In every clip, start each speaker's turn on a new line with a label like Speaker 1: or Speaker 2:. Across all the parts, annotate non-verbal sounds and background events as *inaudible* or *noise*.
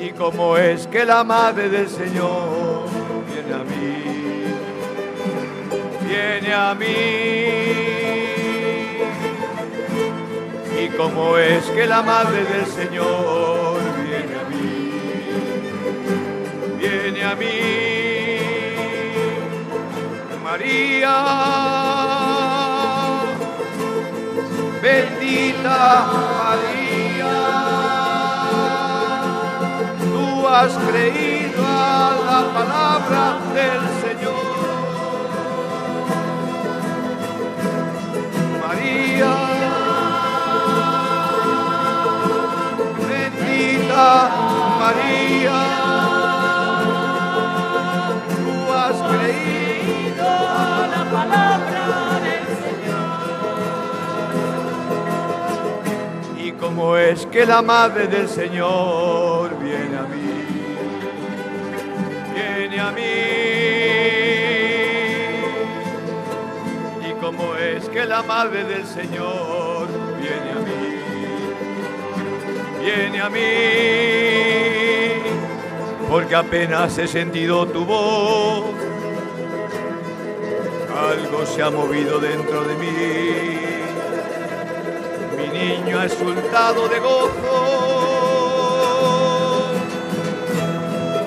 Speaker 1: Y cómo es que la madre del Señor viene a mí, viene a mí. Y cómo es que la madre del Señor viene a mí, viene a mí. María, bendita María, has creído a la palabra del Señor. María, bendita María, tú has creído a la palabra del Señor. Y cómo es que la madre del Señor que la madre del Señor viene a mí, viene a mí. Porque apenas he sentido tu voz, algo se ha movido dentro de mí. Mi niño ha exultado de gozo.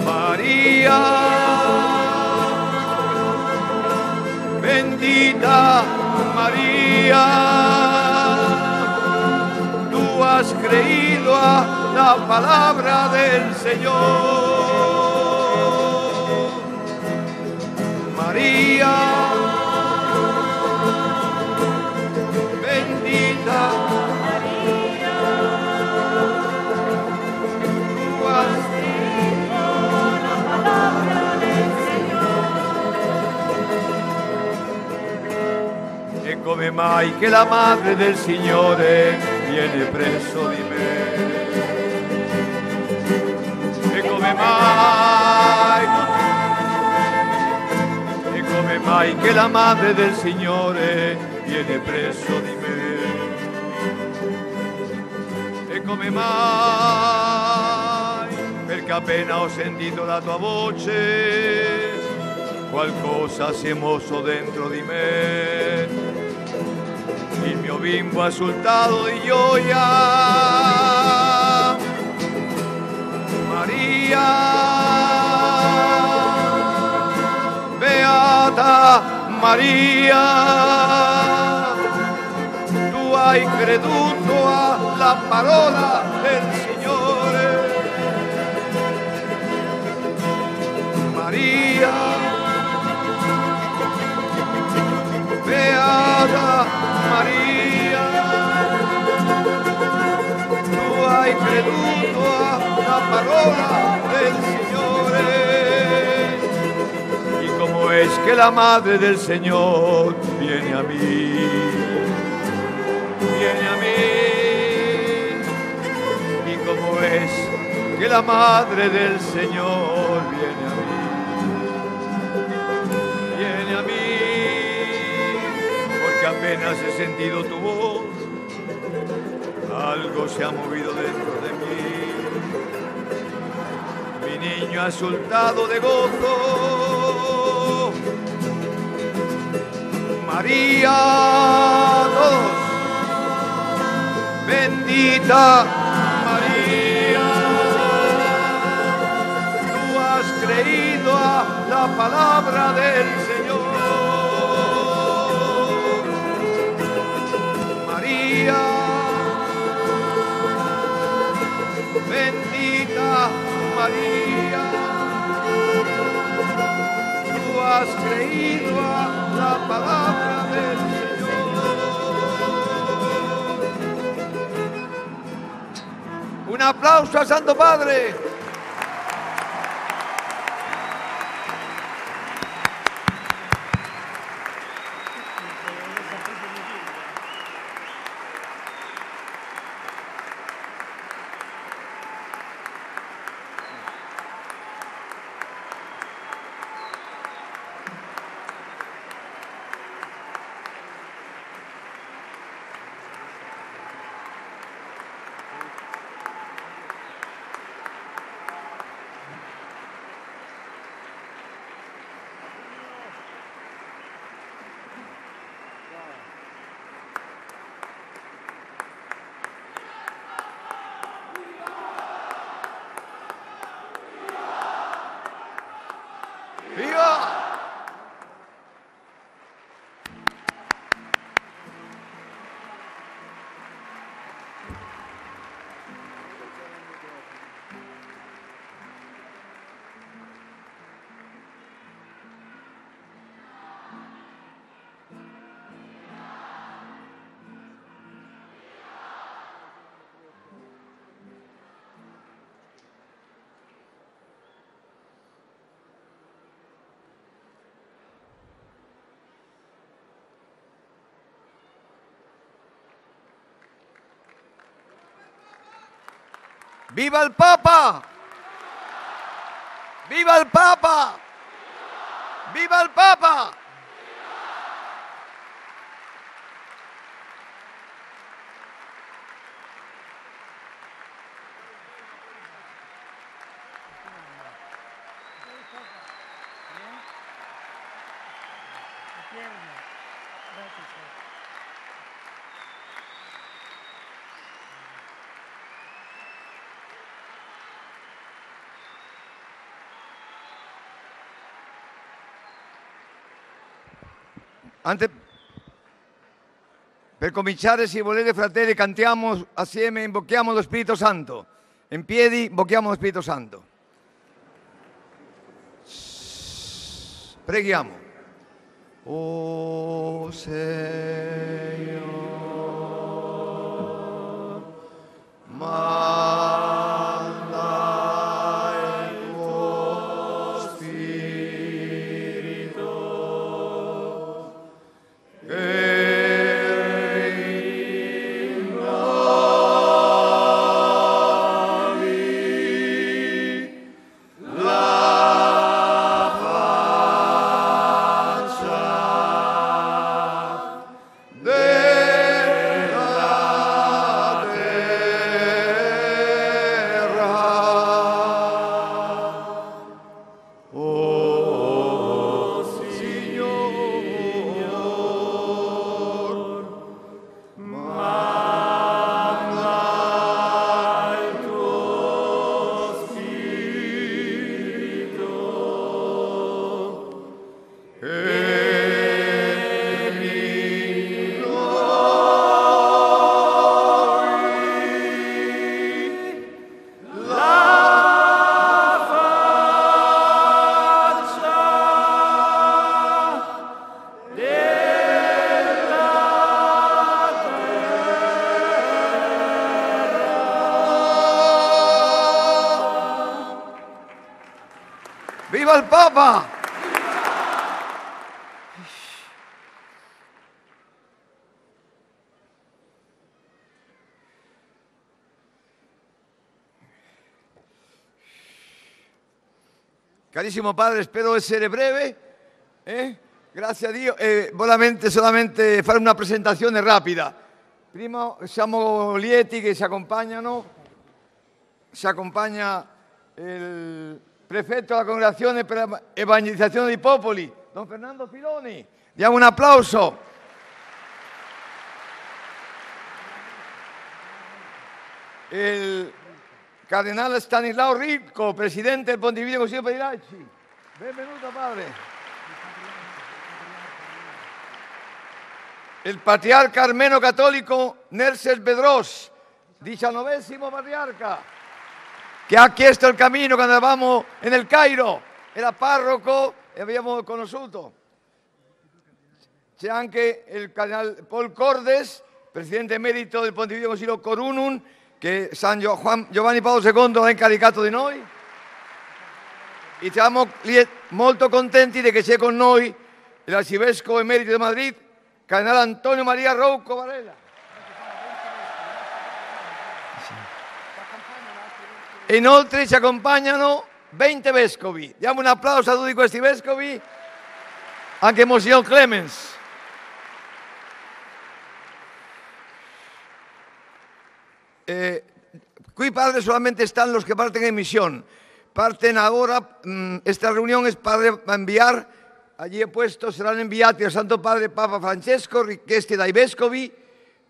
Speaker 1: María, bendita María, tú has creído a la palabra del Señor. María, come mai che la madre del Signore viene presso di me? E come mai? E come mai che la madre del Signore viene presso di me? E come mai? Perché appena ho sentito la tua voce, qualcosa si è mosso dentro di me bimbo asultado y yo ya. María, Beata Maria, tu hai creduto alla parola del Signore. Signore. Y como es que la madre del Señor viene a mí, viene a mí. Y como es que la madre del Señor viene a mí, viene a mí. Porque apenas he sentido tu voz, algo se ha movido dentro de mí. Niño ha soltado de gozo. María, todos. Bendita María, tú has creído a la palabra del María, tú has creído a la palabra del Señor. Un aplauso al Santo Padre. Viva il Papa! Viva il Papa! Viva il Papa! Ante... Per cominciare, se volete, fratelli, cantiamo assieme, invochiamo lo Spirito Santo. In piedi, invochiamo lo Spirito Santo. Preghiamo. Oh Signore, Carissimo padre, spero essere breve. eh? Grazie a Dio. E volamente solamente fare una presentazione rapida. Prima siamo lieti che si accompagnano. Si accompagna il prefetto della congregazione per la evangelizzazione dei popoli, don Fernando Filoni. Diamo un applauso. Il Cardinale Stanislao Ricco, presidente del Pontificio Consiglio per i Laici. Benvenuto padre. Il patriarca armeno cattolico Nerses Bedros, diciannovesimo patriarca, che ha chiesto il cammino quando eravamo nel Cairo, era parroco e abbiamo conosciuto. C'è anche il cardinale Paul Cordes, presidente emerito del Pontificio Consiglio Corunum, che San Giovanni Paolo II ha incaricato di noi. E siamo molto contenti di che c'è con noi l'arcivescovo emerito di Madrid, cardinale Antonio Maria Rouco Varela. Inoltre ci accompagnano 20 vescovi. Diamo un applauso a tutti questi vescovi, anche Monsignor Clemens. Eh, Qui, padre, solamente están los que parten en misión. Parten ahora, mm, esta reunión es padre va a enviar, allí he puesto, saranno inviati al Santo Padre Papa Francesco, richiesti dai vescovi,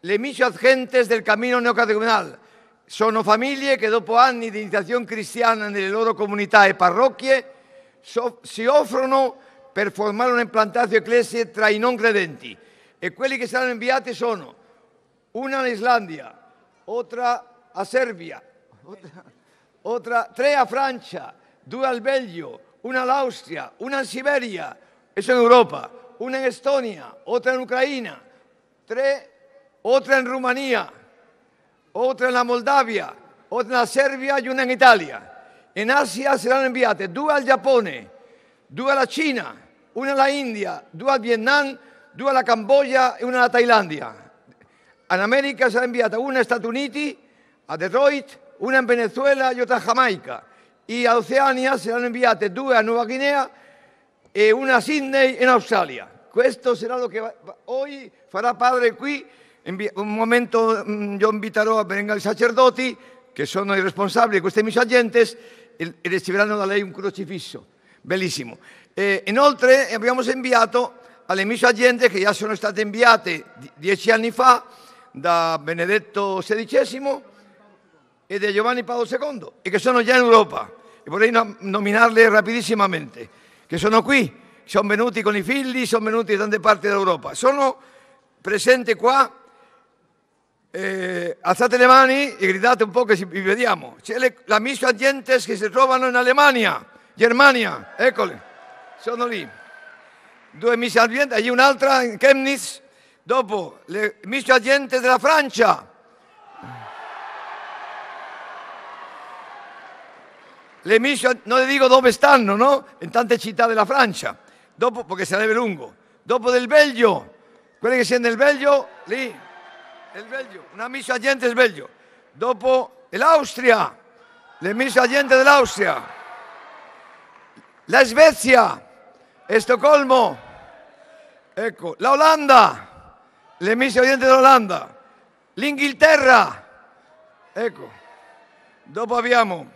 Speaker 1: le mission gentes del cammino neocatecumenale. Sono famiglie che dopo anni di iniziazione cristiana nelle loro comunità e parrocchie so- si offrono per formare una implantazione ecclesia tra i non credenti. E quelli che saranno inviati sono una in Islandia, otra a Serbia, otra, otra- tre a Francia, due al Belgio, una all'Austria, una in Siberia, eso en Europa, una en Estonia, otra en Ucrania, tre, otra en Rumanía, otra en la Moldavia, otra en Serbia y una en Italia. In Asia saranno inviate due al Giappone, due alla Cina, una alla India, due al Vietnam, due alla Cambogia e una alla Thailandia. In America sarà inviata una agli Stati Uniti, a Detroit, una in Venezuela e otra in Jamaica. E a Oceania saranno inviate due a Nuova Guinea e una a Sydney in Australia. Questo sarà lo che oggi farà padre qui. Un momento mm, io inviterò a venire i sacerdoti, che sono i responsabili di queste mis agentes, e, riceveranno da lei un crocifisso. Bellissimo. E inoltre abbiamo inviato alle mis agente che già sono state inviate di- dieci anni fa da Benedetto XVI e da Giovanni Paolo II e che sono già in Europa. E vorrei nom- nominarle rapidissimamente, che sono qui, sono venuti con i figli, sono venuti da tante parti d'Europa. Sono presenti qua, eh, alzate le mani e gridate un po' che vi vediamo. C'è le, la miss agentes che si trovano in Alemania, Germania, eccole, sono lì. Due miss agentes, e un'altra in Chemnitz, dopo le miss agentes della Francia. Le non le dico dove stanno, no? In tante città della Francia. Dopo, perché sarebbe lungo. Dopo del Belgio, quelli che siano del Belgio, lì, il Belgio, una mission agente del Belgio. Dopo l'Austria, le mission agente dell'Austria. La Svezia, Stoccolmo, ecco, la Olanda, le mission agente dell'Olanda. L'Inghilterra, ecco. Dopo abbiamo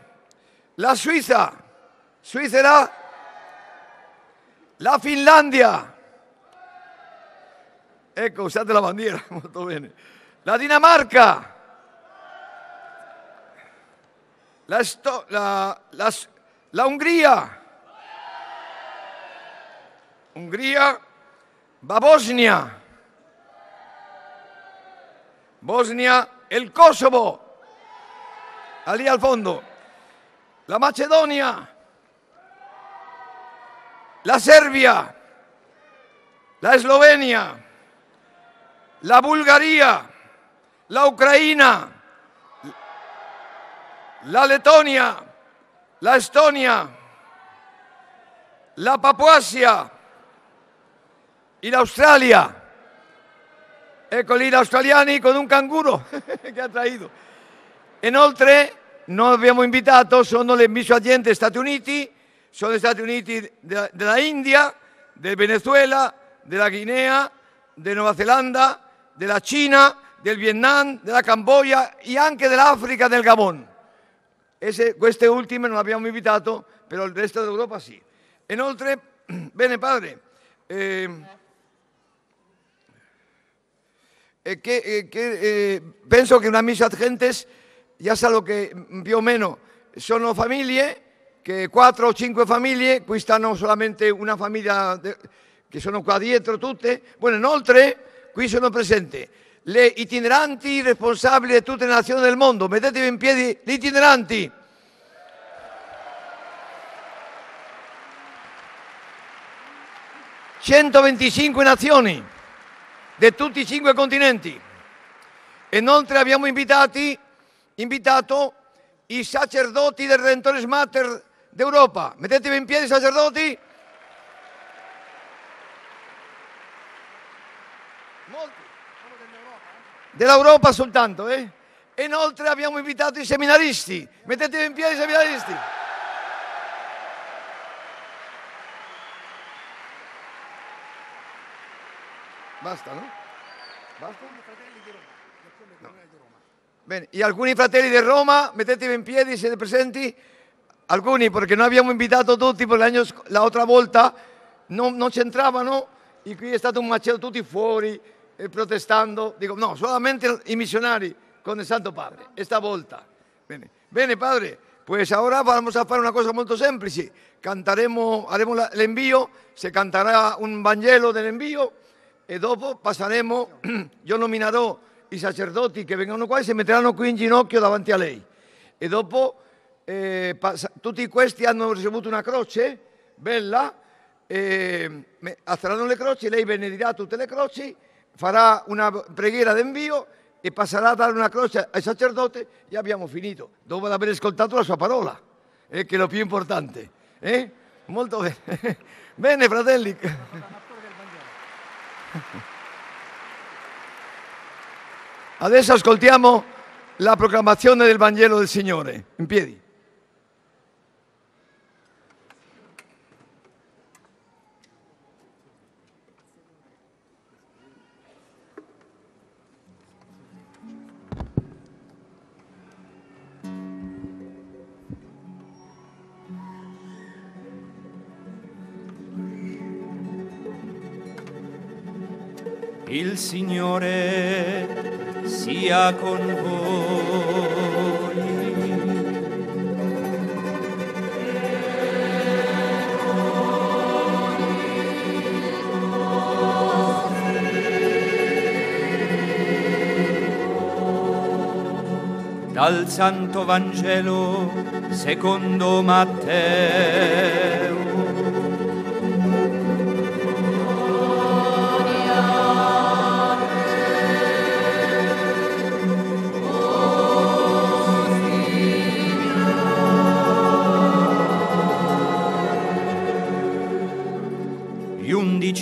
Speaker 1: la Suiza, Svizzera, la Finlandia, ecco usate la bandiera, *laughs* molto bene, la Dinamarca, la, Esto- la- la la Bosnia, Bosnia e il Kosovo, lì al fondo. La Macedonia, la Serbia, la Eslovenia, la Bulgaria, la Ucraina, la Letonia, la Estonia, la Papuasia. E l'Australia. Ecco gli australiani con un canguro *laughs* che ha traído. Inoltre noi abbiamo invitato, sono le miss agenti Stati Uniti, sono gli Stati Uniti della, della India, del Venezuela, della Guinea, della Nuova Zelanda, della Cina, del Vietnam, della Cambogia e anche dell'Africa del Gabon. Ese- queste ultime non abbiamo invitato, però il resto d'Europa sì. Inoltre, bene *clears throat* padre, eh, che, eh, che, eh, penso che una misa gentes ya sa lo che più o meno sono famiglie, che quattro o cinque famiglie, qui stanno solamente una famiglia de- che sono qua dietro tutte. Bueno, inoltre qui sono presenti le itineranti responsabili di tutte le nazioni del mondo. Mettetevi in piedi gli itineranti. ...125 nazioni di tutti i cinque continenti. Inoltre abbiamo invitati, invitato i sacerdoti del Redentores Mater d'Europa. Mettetevi in piedi sacerdoti. Dell'Europa soltanto, eh? Inoltre abbiamo invitato i seminaristi. Mettetevi in piedi seminaristi. Basta, no? Basta? No. Bene, e alcuni fratelli di Roma, mettetevi in piedi, siete presenti? Alcuni, perché noi abbiamo invitato tutti, per l'anno sc- la otra volta non, non c'entravano, e qui è stato un macello tutti fuori, eh, protestando. Dico, no, solamente i missionari con il Santo Padre, esta volta. Bene, bene padre, pues ahora vamos a hacer una cosa molto semplice. Cantaremo, haremos l'invio, se cantarà un Vangelo dell'invio e dopo passeremo, *clears throat* io nominerò i sacerdoti che vengono qua e si metteranno qui in ginocchio davanti a lei. E dopo eh, passa- tutti questi hanno ricevuto una croce bella, e me- alzeranno le croci, lei benedirà tutte le croci, farà una preghiera d'invio e passerà a dare una croce al sacerdote e abbiamo finito, dopo aver ascoltato la sua parola, eh, che è lo più importante. eh? Molto bene. *laughs* bene, fratelli. Adesso ascoltiamo la proclamazione del Vangelo del Signore. In piedi.
Speaker 2: Il Signore sia con voi. Dal Santo Vangelo secondo Matteo.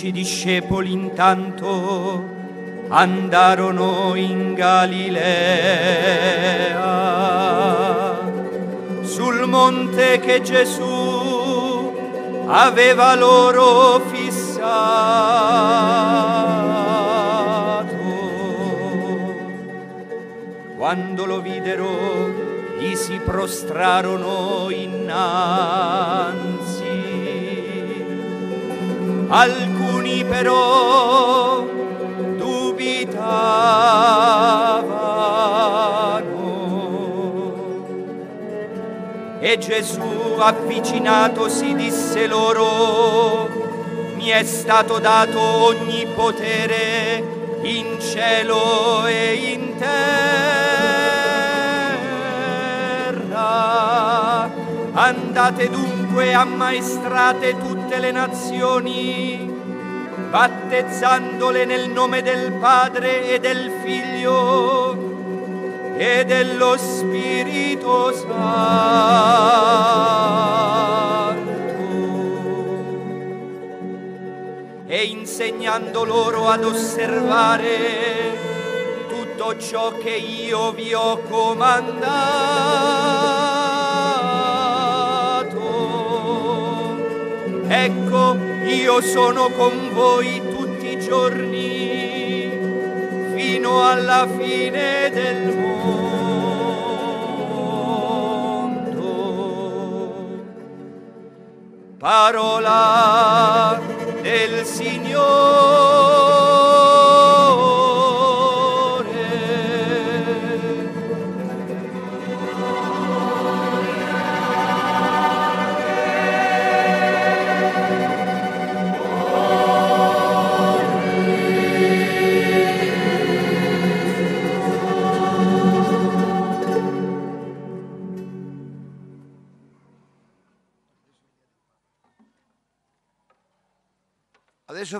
Speaker 2: Undici discepoli intanto andarono in Galilea, sul monte che Gesù aveva loro fissato. Quando lo videro, gli si prostrarono innanzi. Però dubitavano. E Gesù avvicinatosi disse loro, mi è stato dato ogni potere in cielo e in terra. Andate dunque, ammaestrate tutte le nazioni, battezzandole nel nome del Padre e del Figlio e dello Spirito Santo e insegnando loro ad osservare tutto ciò che io vi ho comandato. Ecco, io sono con voi tutti i giorni fino alla fine del mondo. Parola del Signore.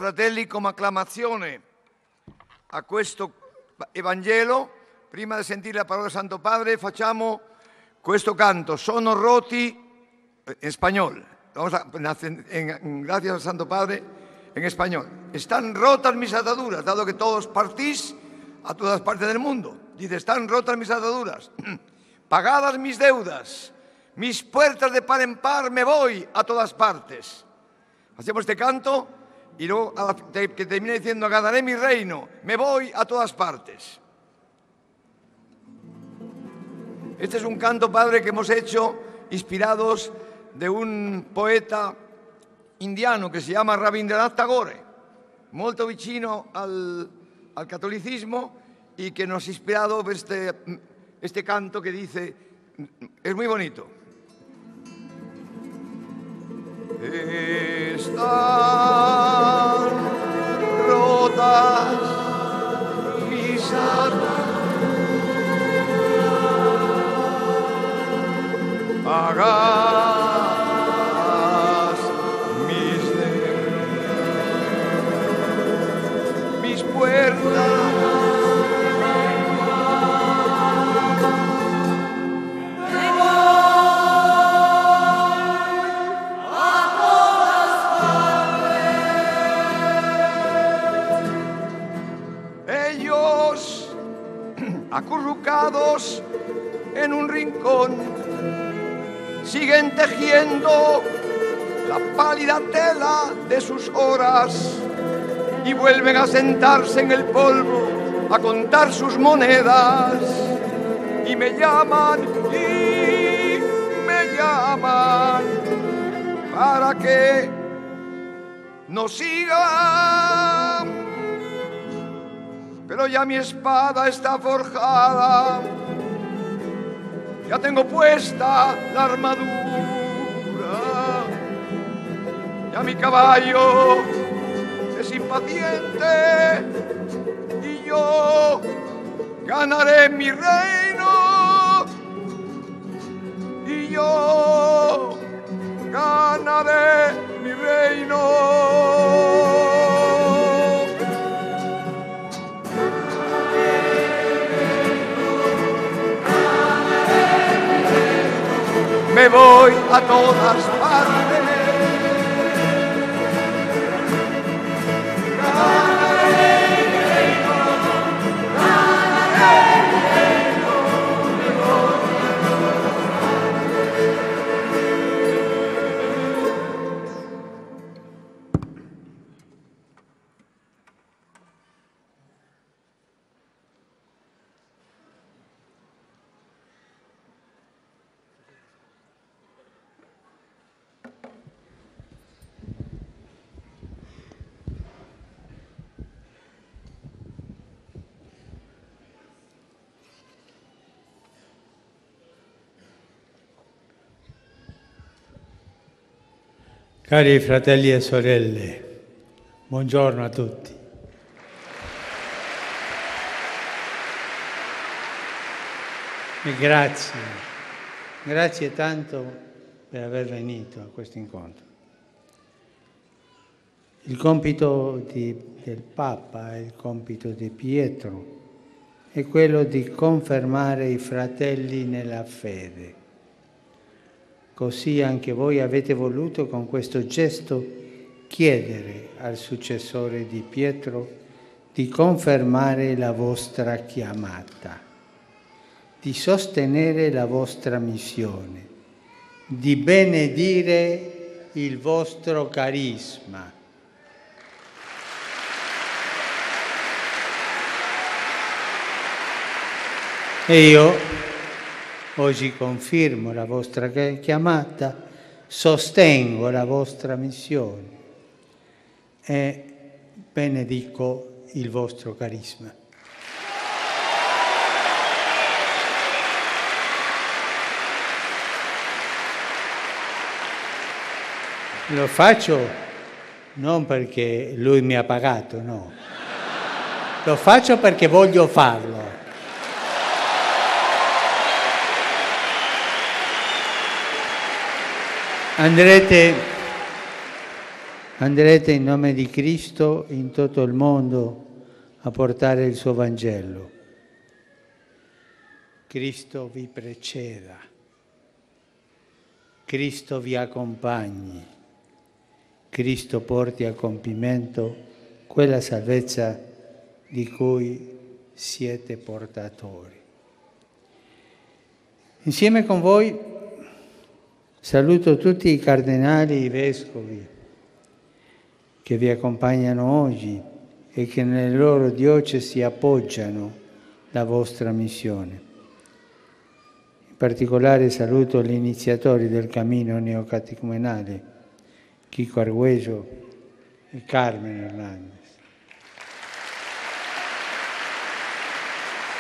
Speaker 1: Fratelli, come a questo Evangelo, prima di sentire la parola del Santo Padre, facciamo questo canto. Sono roti en español. Vamos a, en- en- gracias al Santo Padre en español. Están rotas mis ataduras, dado que todos partís a todas partes del mundo. Dice, están rotas mis ataduras, *clears throat* pagadas mis deudas, mis puertas de par en par, me voy a todas partes. Hacemos este canto y luego que termina diciendo, ganaré mi reino, me voy a todas partes. Este es un canto, padre, que hemos hecho inspirados de un poeta indiano que se llama Rabindranath Tagore, molto vicino al, al catolicismo y que nos ha inspirado este, este canto que dice, es muy bonito. Están pagadas mis deudas, mis puertas. *clears throat* Acurrucados en un rincón, siguen tejiendo la pálida tela de sus horas y vuelven a sentarse en el polvo a contar sus monedas y me llaman y me llaman para que no siga. Pero ya mi espada está forjada, ya tengo puesta la armadura, ya mi caballo es impaciente y yo ganaré mi reino y yo ganaré mi reino. Me voy a todas
Speaker 3: Cari fratelli e sorelle, buongiorno a tutti. E grazie, grazie tanto per aver venuto a questo incontro. Il compito di, del Papa il compito di Pietro è quello di confermare i fratelli nella fede. Così anche voi avete voluto con questo gesto chiedere al successore di Pietro di confermare la vostra chiamata, di sostenere la vostra missione, di benedire il vostro carisma. E io oggi confermo la vostra chiamata, sostengo la vostra missione e benedico il vostro carisma. Lo faccio non perché lui mi ha pagato, no. Lo faccio perché voglio farlo. Andrete, andrete in nome di Cristo in tutto il mondo a portare il suo Vangelo. Cristo vi preceda, Cristo vi accompagni, Cristo porti a compimento quella salvezza di cui siete portatori. Insieme con voi Saluto tutti i cardinali e i vescovi che vi accompagnano oggi e che nelle loro diocesi appoggiano la vostra missione. In particolare saluto gli iniziatori del cammino neocatecumenale, Chico Arguello e Carmen Hernandez.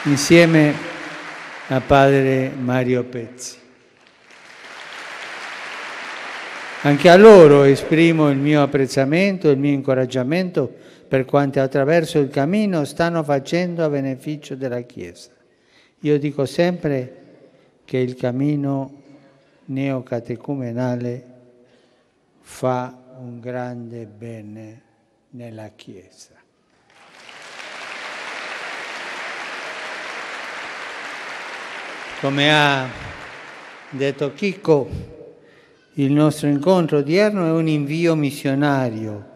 Speaker 3: Insieme a padre Mario Pezzi. Anche a loro esprimo il mio apprezzamento il mio incoraggiamento per quanto attraverso il cammino stanno facendo a beneficio della Chiesa. Io dico sempre che il cammino neocatecumenale fa un grande bene nella Chiesa. Come ha detto Chicco, il nostro incontro odierno è un invio missionario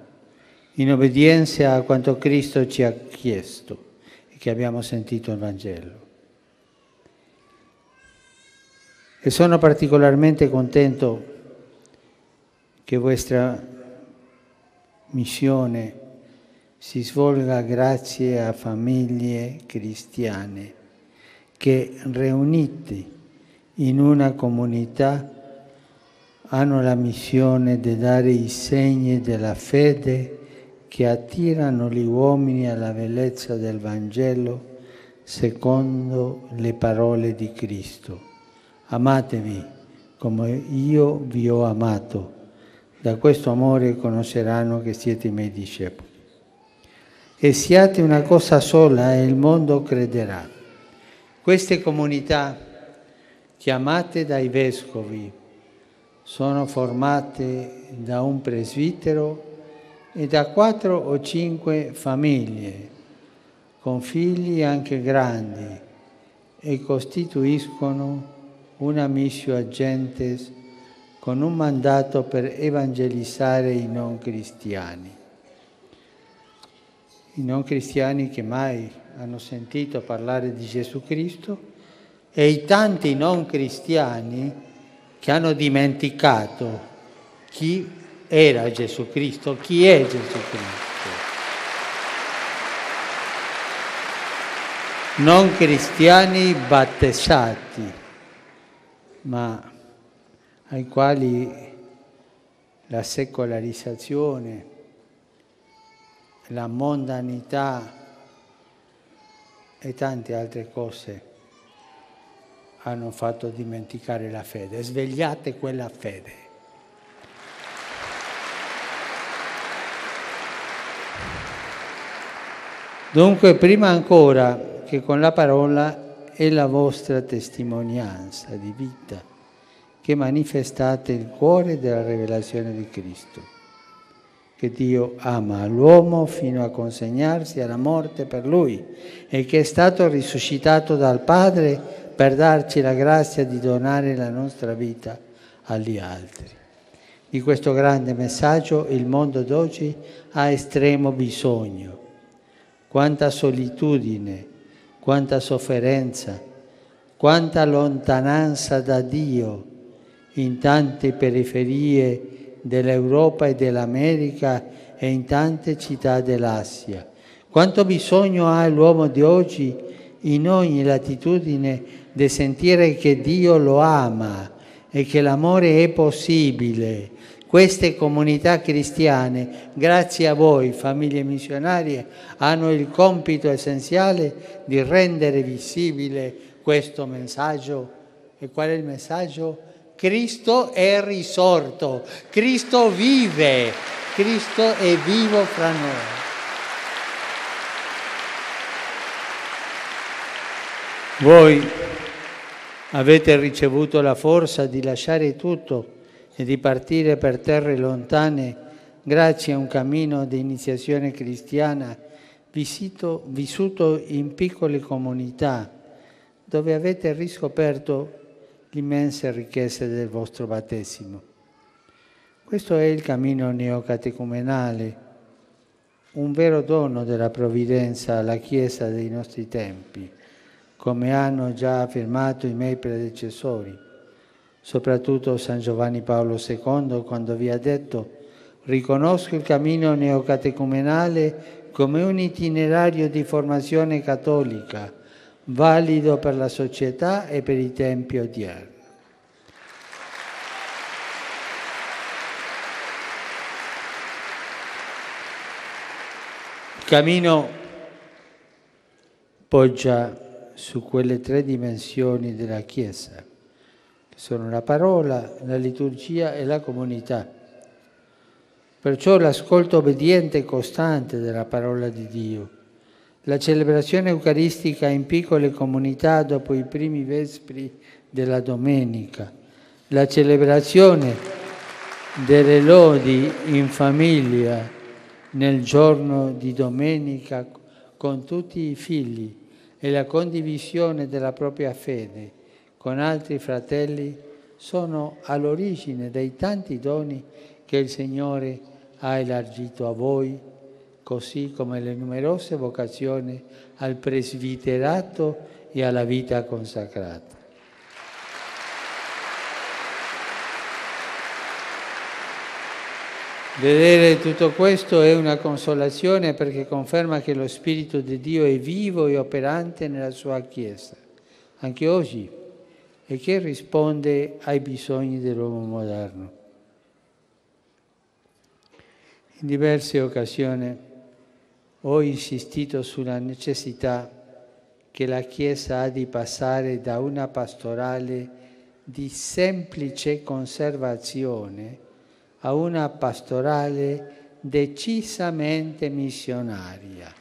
Speaker 3: in obbedienza a quanto Cristo ci ha chiesto e che abbiamo sentito nel Vangelo. E sono particolarmente contento che vostra missione si svolga grazie a famiglie cristiane che riunite in una comunità hanno la missione di dare i segni della fede che attirano gli uomini alla bellezza del Vangelo secondo le parole di Cristo. Amatevi come io vi ho amato. Da questo amore conosceranno che siete i miei discepoli. E siate una cosa sola e il mondo crederà. Queste comunità chiamate dai vescovi sono formate da un presbitero e da quattro o cinque famiglie, con figli anche grandi, e costituiscono una missio agentes con un mandato per evangelizzare i non cristiani. I non cristiani che mai hanno sentito parlare di Gesù Cristo e i tanti non cristiani che hanno dimenticato chi era Gesù Cristo, chi è Gesù Cristo. Non cristiani battezzati ma ai quali la secolarizzazione, la mondanità e tante altre cose hanno fatto dimenticare la fede. Svegliate quella fede. Dunque, prima ancora che con la parola è la vostra testimonianza di vita che manifestate il cuore della rivelazione di Cristo, che Dio ama l'uomo fino a consegnarsi alla morte per lui e che è stato risuscitato dal Padre per darci la grazia di donare la nostra vita agli altri. Di questo grande messaggio il mondo d'oggi ha estremo bisogno. Quanta solitudine, quanta sofferenza, quanta lontananza da Dio in tante periferie dell'Europa e dell'America e in tante città dell'Asia. Quanto bisogno ha l'uomo di oggi in ogni latitudine di sentire che Dio lo ama e che l'amore è possibile queste comunità cristiane, grazie a voi, famiglie missionarie, hanno il compito essenziale di rendere visibile questo messaggio. E qual è il messaggio? Cristo è risorto, Cristo vive, Cristo è vivo fra noi. Voi avete ricevuto la forza di lasciare tutto e di partire per terre lontane grazie a un cammino di iniziazione cristiana visito, vissuto in piccole comunità dove avete riscoperto l'immensa ricchezza del vostro battesimo. Questo è il cammino neocatecumenale, un vero dono della provvidenza alla Chiesa dei nostri tempi, come hanno già affermato i miei predecessori soprattutto San Giovanni Paolo II, quando vi ha detto riconosco il cammino neocatecumenale come un itinerario di formazione cattolica, valido per la società e per i tempi odierni. Il cammino poggia su quelle tre dimensioni della Chiesa sono la parola, la liturgia e la comunità. Perciò l'ascolto obbediente e costante della parola di Dio, la celebrazione eucaristica in piccole comunità dopo i primi vespri della domenica, la celebrazione delle lodi in famiglia nel giorno di domenica con tutti i figli e la condivisione della propria fede con altri fratelli sono all'origine dei tanti doni che il Signore ha elargito a voi, così come le numerose vocazioni al presbiterato e alla vita consacrata. Vedere tutto questo è una consolazione perché conferma che lo Spirito di Dio è vivo e operante nella sua Chiesa, anche oggi, e che risponde ai bisogni dell'uomo moderno. In diverse occasioni ho insistito sulla necessità che la Chiesa ha di passare da una pastorale di semplice conservazione a una pastorale decisamente missionaria.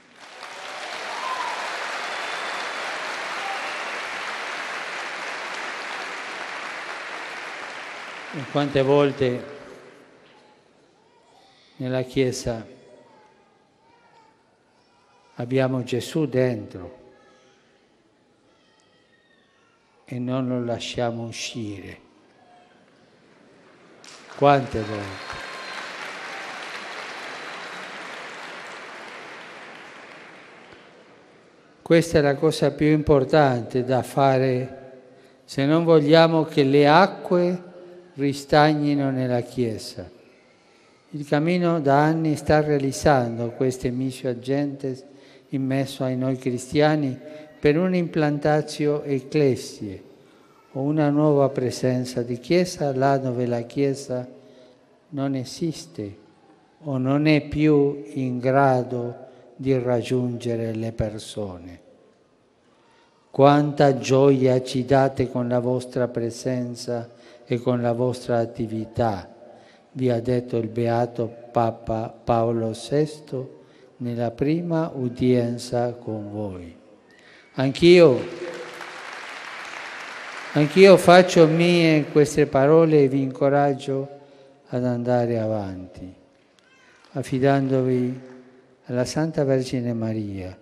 Speaker 3: E quante volte nella Chiesa abbiamo Gesù dentro e non lo lasciamo uscire. Quante volte? Questa è la cosa più importante da fare se non vogliamo che le acque ristagnino nella Chiesa. Il cammino da anni sta realizzando queste missio agentes in mezzo ai noi cristiani per un'implantatio ecclesie o una nuova presenza di Chiesa là dove la Chiesa non esiste o non è più in grado di raggiungere le persone. Quanta gioia ci date con la vostra presenza e con la vostra attività, vi ha detto il beato Papa Paolo VI nella prima udienza con voi. Anch'io, anch'io faccio mie queste parole e vi incoraggio ad andare avanti, affidandovi alla Santa Vergine Maria,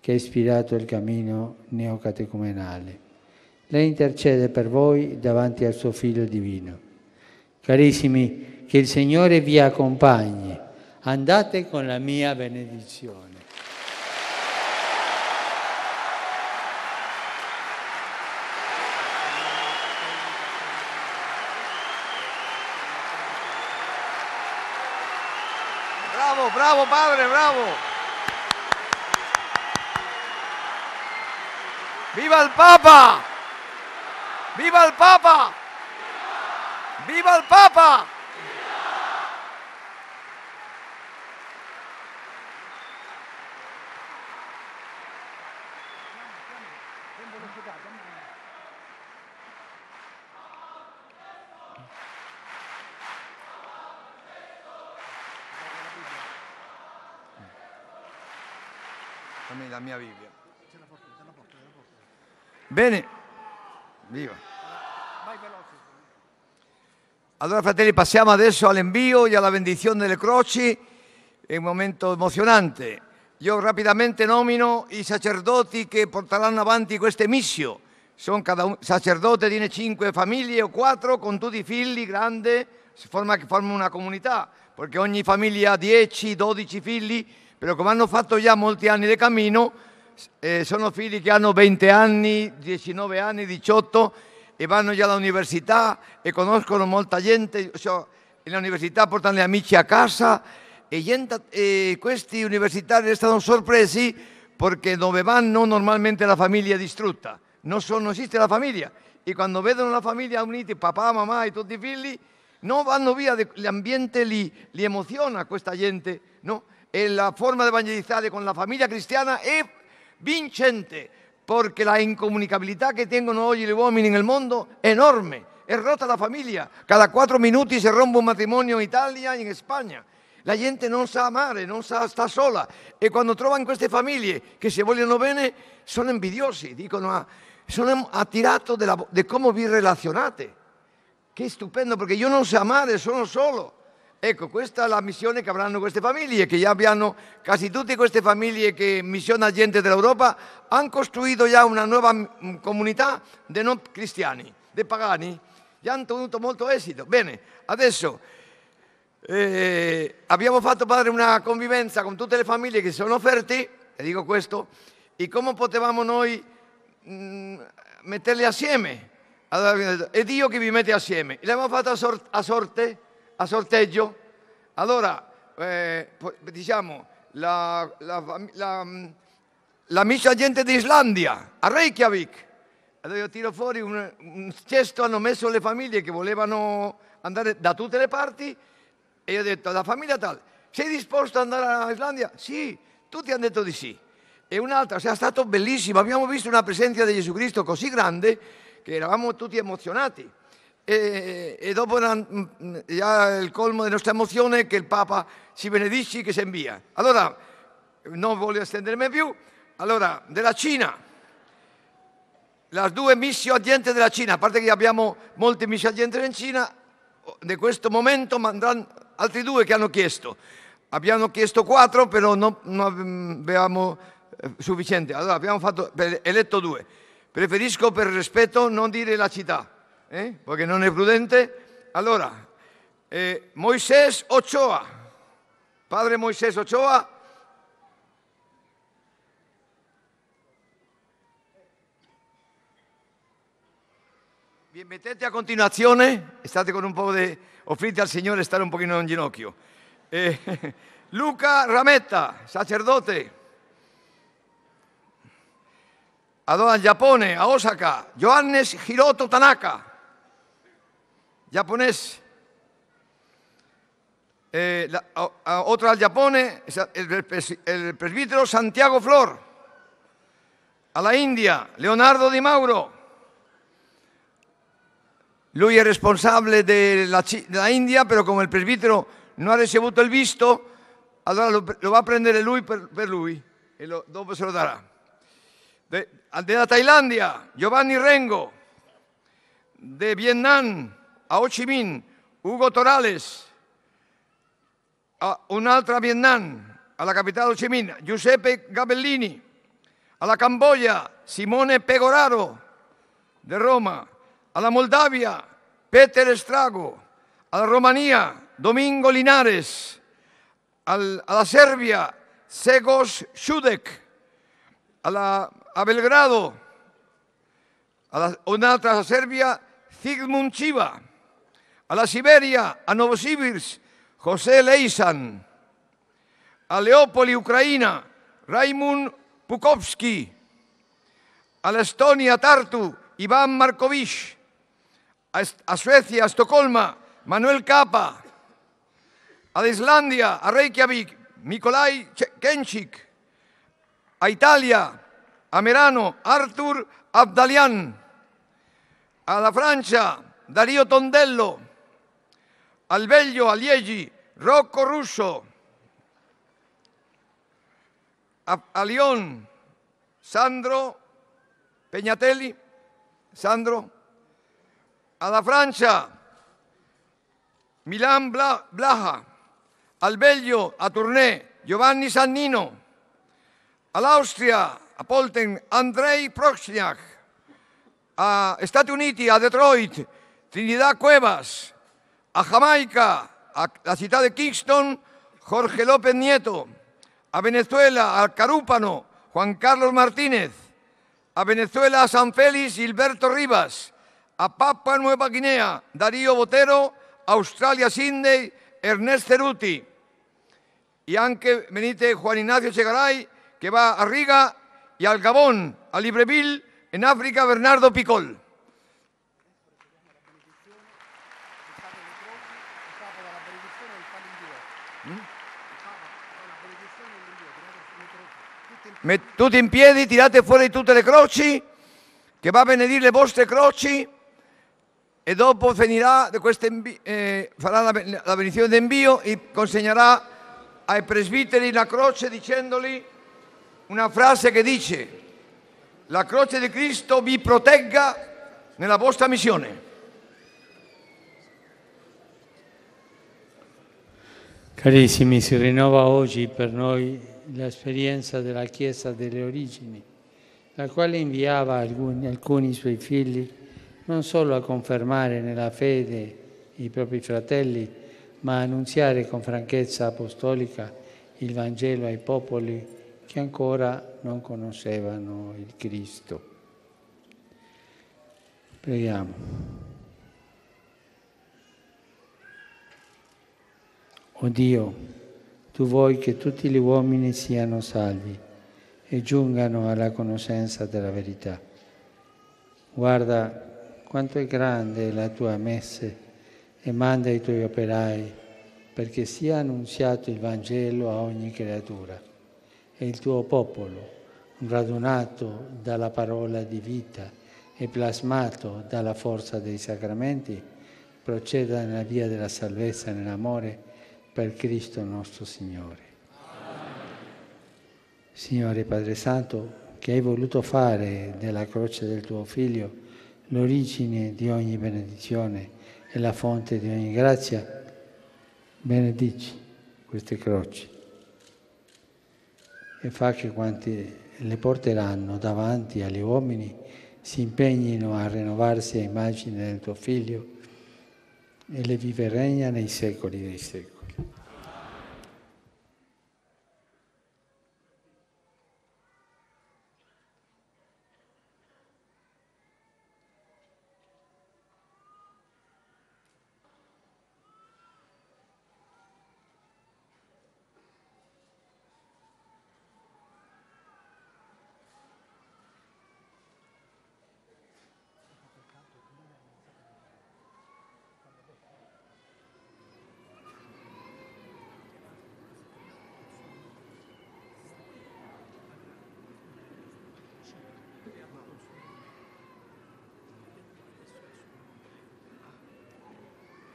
Speaker 3: che ha ispirato il cammino neocatecumenale. Lei intercede per voi davanti al suo Figlio divino. Carissimi, che il Signore vi accompagni. Andate con la mia benedizione.
Speaker 1: Bravo padre, bravo. ¡Viva el Papa! ¡Viva el Papa! ¡Viva el Papa! Mia Bibbia. Bene, viva. Allora fratelli passiamo adesso all'invio e alla benedizione delle croci, è un momento emozionante. Io rapidamente nomino i sacerdoti che porteranno avanti queste missioni. Sono cada un sacerdote tiene cinque famiglie o quattro con tutti i figli grandi, si forma, forma una comunità, perché ogni famiglia ha 10, 12 figli però come hanno fatto già molti anni di cammino, eh, sono figli che hanno 20 anni, 19 anni, 18 e vanno già all'università e conoscono molta gente, cioè, all'università portano gli amici a casa e, gente, e questi universitari restano sorpresi perché dove vanno normalmente la famiglia è distrutta, non, sono, non esiste la famiglia e quando vedono la famiglia unita, papà, mamma e tutti i figli, non vanno via, l'ambiente li, li emoziona questa gente, no? La forma di evangelizzare con la famiglia cristiana è vincente, perché la incomunicabilità che tengono oggi gli uomini nel mondo è enorme, è rotta la famiglia. Cada quattro minuti si rompe un matrimonio in Italia e in Spagna. La gente non sa amare, non sa sta sola e quando trovano queste famiglie che si vogliono bene sono invidiosi, dicono ah, sono attirato di come vi relazionate. Che stupendo perché io non so amare, sono solo. Ecco, questa è la missione che avranno queste famiglie, che già abbiano, quasi tutte queste famiglie che missiona gente dell'Europa, hanno costruito già una nuova mm, comunità di non cristiani, di pagani, già hanno avuto molto esito. Bene, adesso eh, abbiamo fatto padre una convivenza con tutte le famiglie che sono offerte, e dico questo, e come potevamo noi mh, mm, metterle assieme? Allora, è Dio che vi mette assieme. L'abbiamo fatto a, sor- a sorte a sorteggio. Allora, eh, diciamo, la, la, la, la missa gente di Islandia a Reykjavik. Allora io tiro fuori un, un cesto, hanno messo le famiglie che volevano andare da tutte le parti e io ho detto, la famiglia tal, sei disposto ad andare a Islandia? Sì, tutti hanno detto di sì. E un'altra, sia stato bellissimo, abbiamo visto una presenza di Gesù Cristo così grande che eravamo tutti emozionati. E, e dopo mm, già il colmo della nostra emozione che il Papa ci benedice che si invia. Allora, non voglio estendermi più, allora, della Cina, le due missioni agenti della Cina, a parte che abbiamo molte missioni agenti in Cina, in questo momento andranno altri due che hanno chiesto. Abbiamo chiesto quattro, però non, non avevamo eh, sufficiente. Allora abbiamo fatto, eletto due. Preferisco per rispetto non dire la città, eh? perché non è prudente. Allora, eh, Moisés Ochoa, padre Moisés Ochoa, Vi mettete a continuazione, state con un po' di... offrite al Signore stare un pochino in ginocchio. Eh, *laughs* Luca Rametta, sacerdote. Allora in Giappone, a Osaka, Johannes Hiroto Tanaka, japonés. Eh, la, a, a, otro al Giappone, el, el presbítero Santiago Flor. A la India, Leonardo Di Mauro. Lui è responsabile della, della India, però come il presbitero non ha ricevuto il visto, allora lo, lo va a prendere lui per, per lui e lo, se lo darà. De, della Thailandia, Giovanni Rengo, de Vietnam a Ho Chi Minh, Hugo Torales, a un'altra Vietnam, alla capitale Ho Chi Minh, Giuseppe Gabellini, alla Cambogia, Simone Pegoraro, de Roma, alla Moldavia Peter Estrago, alla Romania Domingo Linares, al, alla Serbia Segos alla, a Belgrado, alla, un'altra Serbia Zygmunt Chiva, alla Siberia, a Novosibirsk, José Leisan, a Leopoli, Ucraina, Raimund Pukovsky, all'Estonia, Tartu, Ivan Markovic, a Suecia, a Stoccolma, Manuel Capa, a Islandia, a Reykjavik, Nikolai Kenchik, a Italia, a Merano, Arthur Abdalian, a la Francia, Dario Tondello, al Belgio, a Liegi, Rocco Russo, a, a Lyon, Sandro Peñatelli, Sandro alla Francia, Milan Blaha, al Belgio, a Tournai, Giovanni Sannino, all'Austria, a Polten, Andrei Prochniak, a Stati Uniti, a Detroit, Trinidad Cuevas, a Jamaica, a la ciudad de Kingston, Jorge López Nieto, a Venezuela, al Carúpano, Juan Carlos Martínez, a Venezuela, a San Félix, Gilberto Rivas, a Papua Nueva Guinea, Darío Botero, Australia Sydney, Ernest Ceruti. Y anche venite Juan Ignacio Chegaray, que va a Riga, y al Gabón, a Libreville, en África, Bernardo Picol. Tutti in piedi, tirate fuori tutte le croci, che va a benedire le vostre croci e dopo finirà eh, farà la, la benedizione d'invio e consegnerà ai presbiteri la croce dicendogli una frase che dice la croce di Cristo vi protegga nella vostra missione.
Speaker 3: Carissimi, si rinnova oggi per noi l'esperienza della Chiesa delle origini, la quale inviava alcuni, alcuni suoi figli non solo a confermare nella fede i propri fratelli, ma a annunziare con franchezza apostolica il Vangelo ai popoli che ancora non conoscevano il Cristo. Preghiamo. O Dio, tu vuoi che tutti gli uomini siano salvi e giungano alla conoscenza della verità. Guarda quanto è grande la tua messe e manda i tuoi operai perché sia annunziato il Vangelo a ogni creatura e il tuo popolo, radunato dalla parola di vita e plasmato dalla forza dei sacramenti, proceda nella via della salvezza nell'amore per Cristo nostro Signore. Signore Padre Santo, che hai voluto fare della croce del tuo Figlio l'origine di ogni benedizione e la fonte di ogni grazia, benedici queste croci e fa che quanti le porteranno davanti agli uomini si impegnino a rinnovarsi a immagine del tuo Figlio e le vive regna nei secoli dei secoli.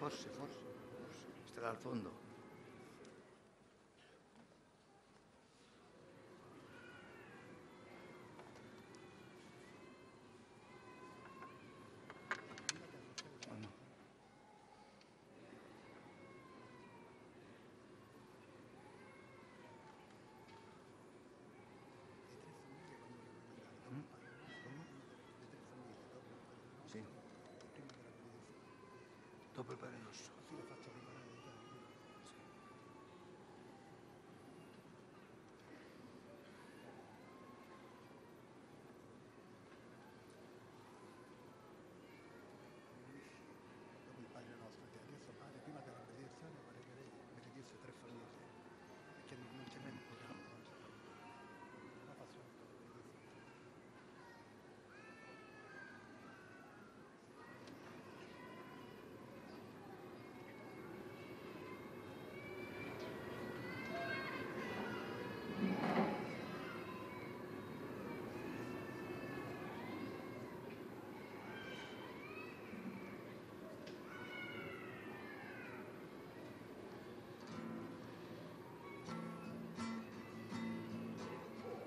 Speaker 1: Forse, forse, forse. Starà al fondo. Il Padre nostro.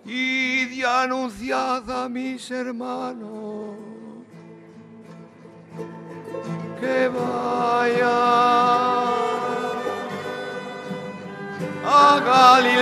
Speaker 1: Y anunciad a mis hermanos que vayan a Galilea.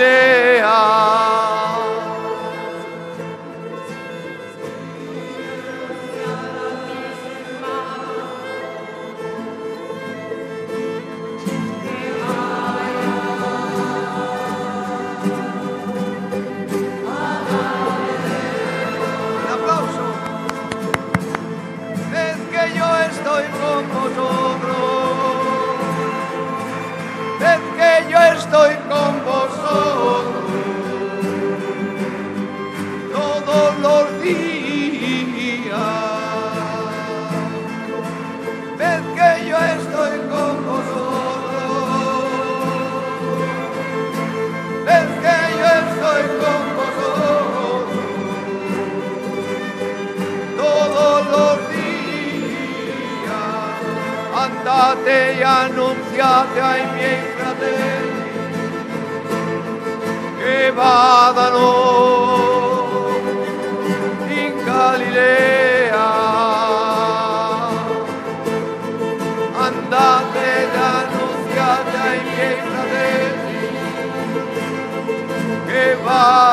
Speaker 1: Andate y anunciate ai miei fratelli che vadano in Galilea. Andate ed annunziate ai miei fratelli che vadano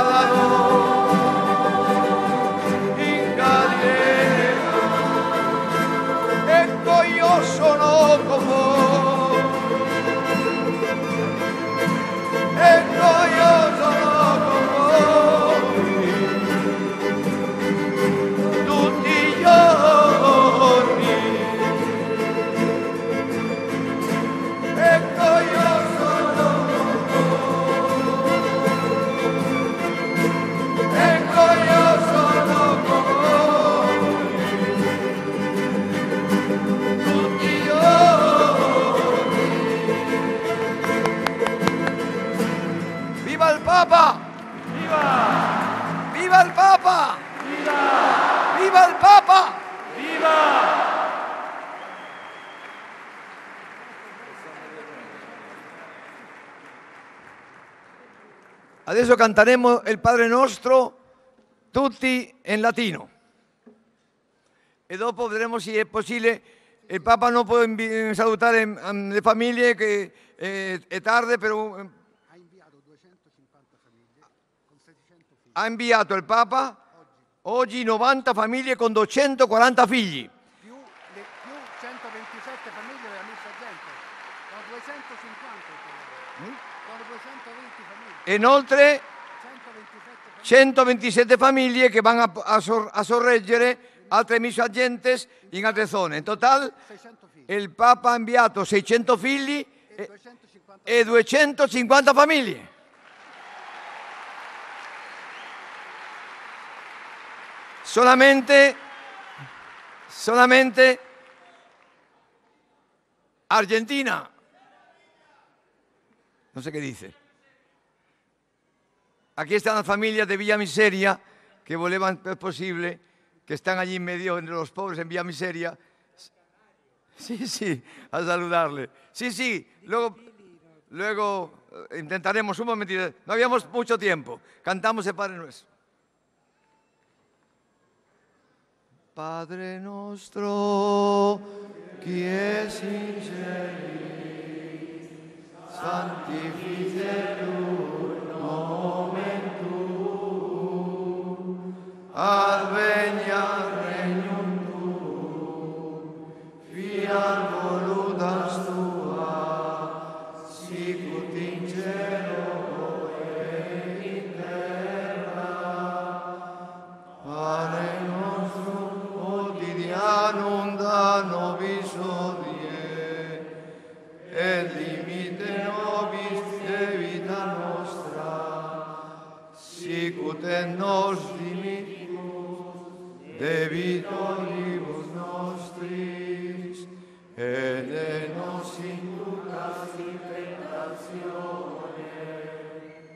Speaker 1: Adesso canteremo il Padre Nostro tutti in latino. E dopo vedremo se è possibile. Il Papa non può salutare mm, le famiglie che eh, è tardi, però eh,
Speaker 4: Ha inviato 250 famiglie con 700 figli.
Speaker 1: ha inviato il Papa oggi 90 famiglie con 240 figli. E inoltre 127
Speaker 4: 127 famiglie.
Speaker 1: che vanno a, sor- a sorreggere altre misse agentes in altre zone. In totale
Speaker 4: 600 figli.
Speaker 1: il Papa ha inviato 600 figli
Speaker 4: E 250
Speaker 1: e 250 famiglie. Solamente, solamente Argentina. No sé qué dice. Aquí está la familia de Villa Miseria, que volevan, es posible, que están allí en medio entre los pobres en Villa Miseria. Sí, sí, a saludarle. Sí, sí, luego, luego eh, intentaremos un momentito. No habíamos mucho tiempo. Cantamos el Padre Nuestro. Padre nostro, che es in cieli, sanctificetur Momentum. Advenia.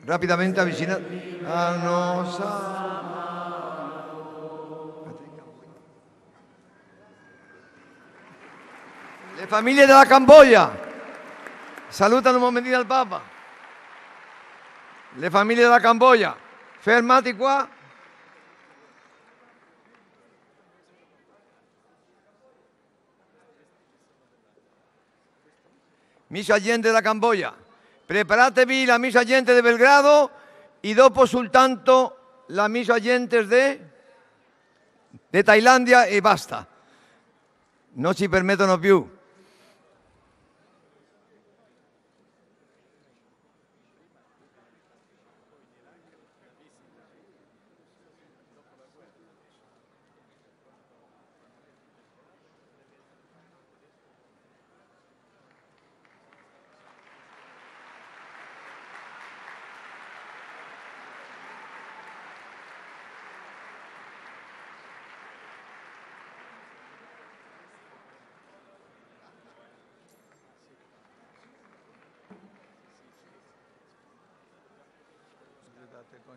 Speaker 1: Rápidamente, avicina. A nos La familia de la Camboya. Saludan un momentito al Papa. La familia de la Camboya. Fermati qua. Miso Allende de la Camboya preparatevi la misa gente de Belgrado y dopo soltanto la misa gente de, de Tailandia e basta. Non ci permettono più.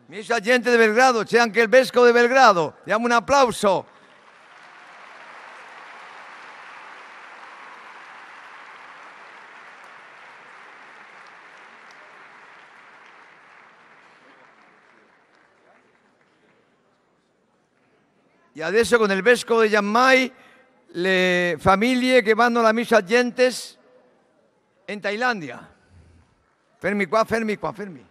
Speaker 1: Misa gente de Belgrado, c'è anche il vescovo di Belgrado. Diamo un applauso. E adesso con il vescovo di Giammai le famiglie che vanno alla misa gentes in Thailandia. Fermi qua, fermi qua, fermi.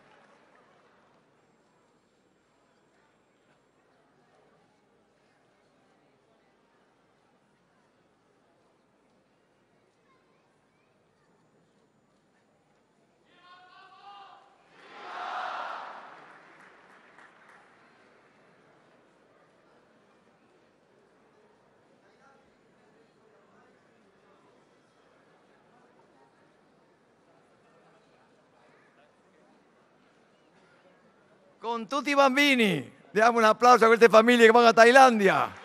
Speaker 1: con Tutti Bambini. Damos un aplauso a esta familia que van a Tailandia.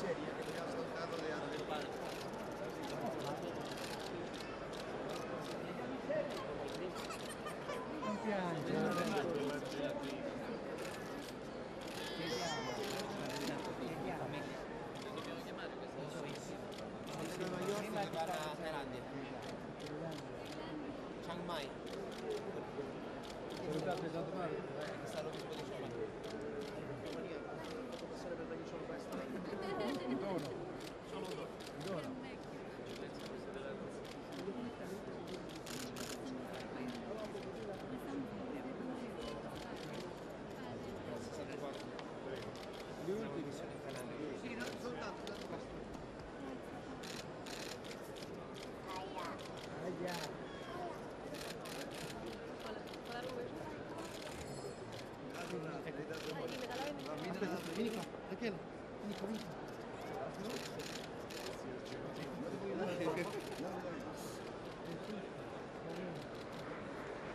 Speaker 1: serie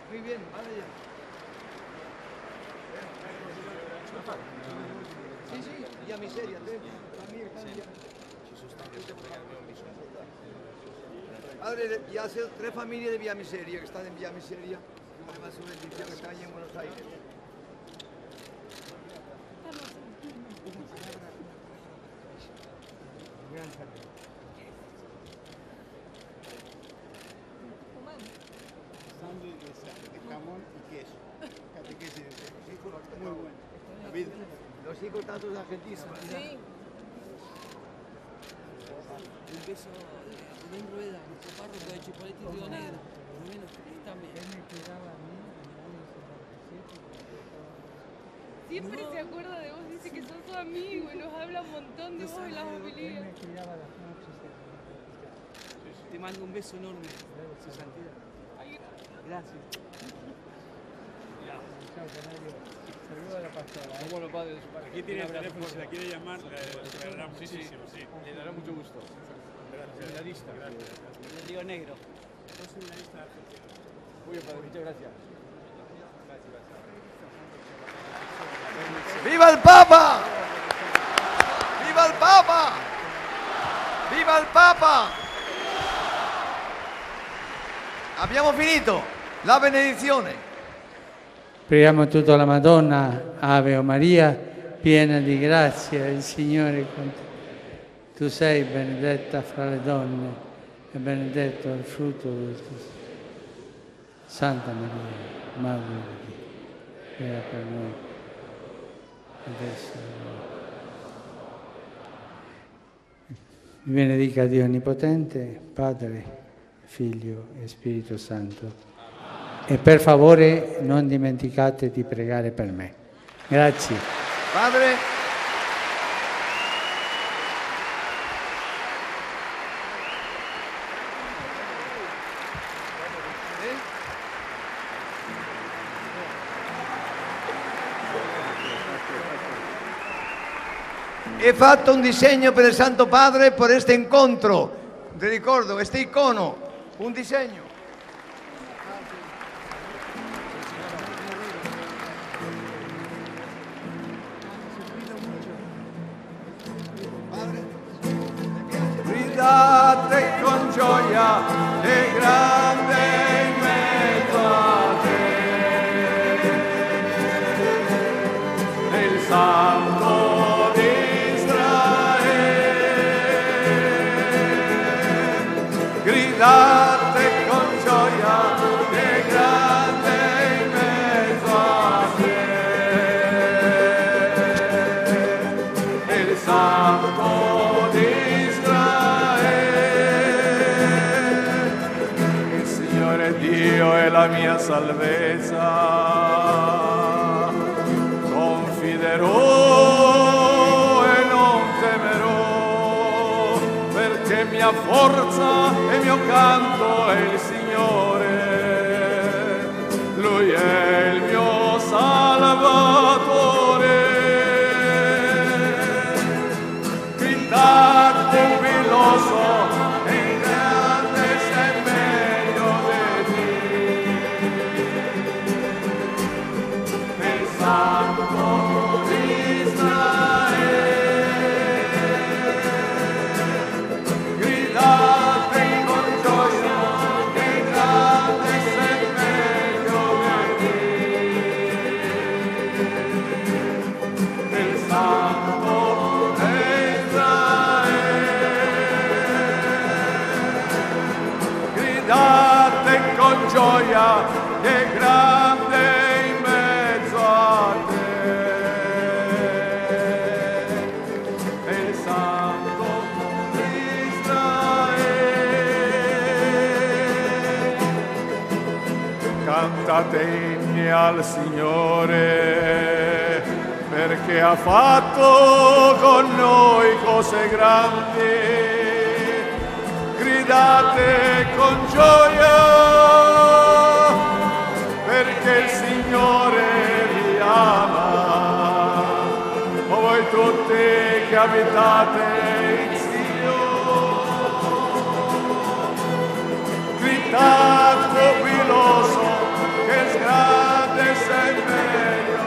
Speaker 1: Muy bien, vale ya. Sí, sí, via miseria. Padre, ya hace tres familias de Vía Miseria que están en Vía Miseria. En Buenos Aires.
Speaker 4: sándwich de, sa- de jamón y queso. Catequesis de Muy bueno. David,
Speaker 1: Los hijos tantos argentinos.
Speaker 5: Un beso a Rubén Rueda, nuestro párroco de Chipolete y Río Negro. Rubén, préstame.
Speaker 6: Siempre se acuerda de vos, dice que sos su amigo y nos habla un montón de vos en las homilías.
Speaker 5: Te mando un beso enorme, su santidad. Gracias.
Speaker 7: Aquí tiene el teléfono, si la quiere llamar, le le dará muchísimo, sí.
Speaker 8: Le dará mucho gusto. Seminarista.
Speaker 5: De Río Negro.
Speaker 8: Muy bien, padre, muchas gracias.
Speaker 2: ¡Viva el Papa! ¡Viva el Papa! ¡Viva il Papa! Abbiamo finito la benedizione.
Speaker 3: Preghiamo tutta la Madonna, Ave Maria, piena di grazia, il Signore è con te. Tu sei benedetta fra le donne e benedetto è il frutto del tuo seno. Santa Maria, Madre di Dio, prega per noi. Adesso. Vi benedica Dio Onnipotente, Padre, Figlio e Spirito Santo. E per favore non dimenticate di pregare per me. Grazie.
Speaker 2: Padre, He fatto un disegno per il Santo Padre per questo incontro. Ti ricordo, questo icono, un diseño. Rídate con joya de gracia. Salvezza. Confiderò e non temerò, perché mia forza e mio canto ventenne al Signore, perché ha fatto con noi cose grandi. Gridate con gioia, perché il Signore vi ama. O voi tutti che abitate in Signore, gridate. Amen.